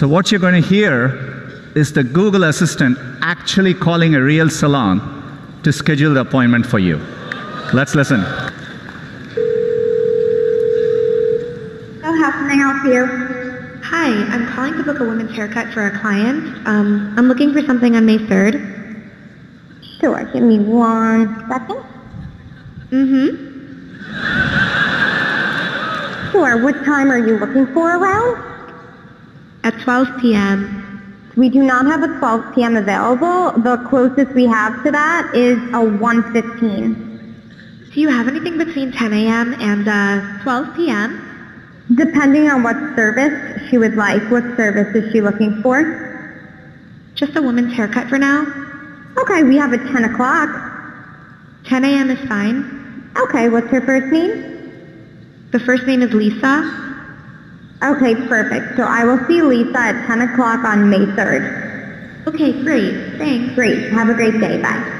So, what you're going to hear is the Google Assistant actually calling a real salon to schedule the appointment for you. Let's listen. So how can I help you? Hi, I'm calling to book a women's haircut for a client. Um, I'm looking for something on May 3rd. Sure, give me one second. Mm-hmm. Sure, what time are you looking for around? At 12 p.m. We do not have a 12 p.m. available. The closest we have to that is a 1.15. Do you have anything between 10 a.m. and uh, 12 p.m.? Depending on what service she would like. What service is she looking for? Just a woman's haircut for now. Okay, we have a 10 o'clock. 10 a.m. is fine. Okay, what's her first name? The first name is Lisa. Okay, perfect. So I will see Lisa at 10 o'clock on May 3rd. Okay, great. Thanks. Great. Have a great day. Bye.